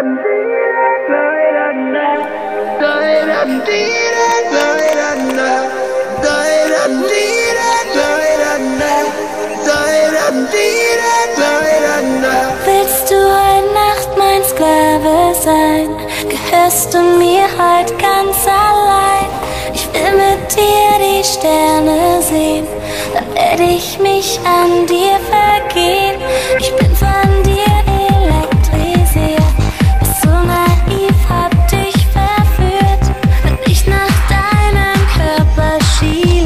Willst du heute Nacht mein Sklave sein? Gehörst du mir heute ganz allein? Ich will mit dir die Sterne sehen, dann werde ich mich an dir bin see.